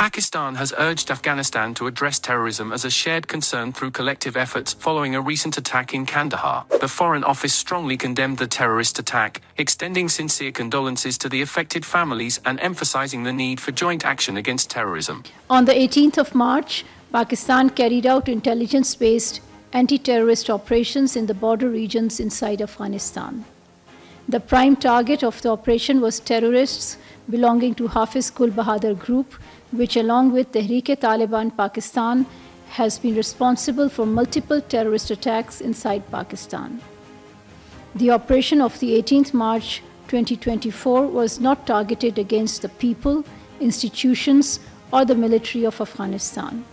Pakistan has urged Afghanistan to address terrorism as a shared concern through collective efforts following a recent attack in Kandahar. The Foreign Office strongly condemned the terrorist attack, extending sincere condolences to the affected families and emphasizing the need for joint action against terrorism. On the 18th of March, Pakistan carried out intelligence based anti terrorist operations in the border regions inside Afghanistan. The prime target of the operation was terrorists belonging to Hafiz Gul Bahadur Group, which, along with Tehreek-e-Taliban Pakistan, has been responsible for multiple terrorist attacks inside Pakistan. The operation of the 18th March 2024 was not targeted against the people, institutions, or the military of Afghanistan.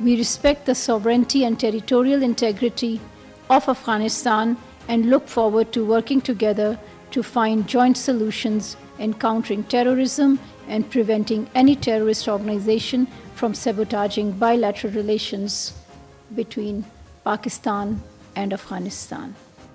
We respect the sovereignty and territorial integrity of Afghanistan and look forward to working together to find joint solutions in countering terrorism and preventing any terrorist organization from sabotaging bilateral relations between Pakistan and Afghanistan.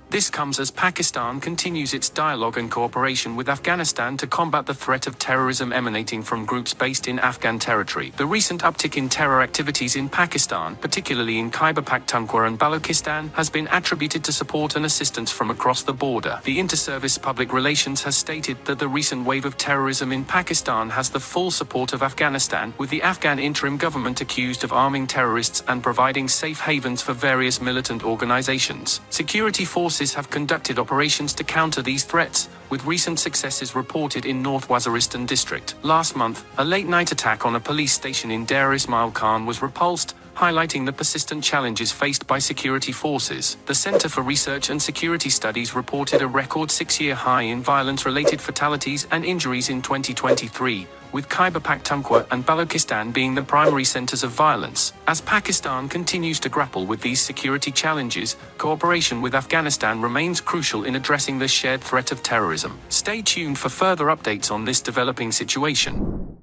This comes as Pakistan continues its dialogue and cooperation with Afghanistan to combat the threat of terrorism emanating from groups based in Afghan territory. The recent uptick in terror activities in Pakistan, particularly in Khyber Pakhtunkhwa and Balochistan, has been attributed to support and assistance from across the border. The Inter-Service Public Relations has stated that the recent wave of terrorism in Pakistan has the full support of Afghanistan, with the Afghan interim government accused of arming terrorists and providing safe havens for various militant organizations. Security forces forces have conducted operations to counter these threats, with recent successes reported in North Waziristan district. Last month, a late-night attack on a police station in Dera Ismail Khan was repulsed, highlighting the persistent challenges faced by security forces. The Center for Research and Security Studies reported a record six-year high in violence-related fatalities and injuries in 2023, with Khyber Pakhtunkhwa and Balochistan being the primary centers of violence. As Pakistan continues to grapple with these security challenges, cooperation with Afghanistan remains crucial in addressing the shared threat of terrorism. Stay tuned for further updates on this developing situation.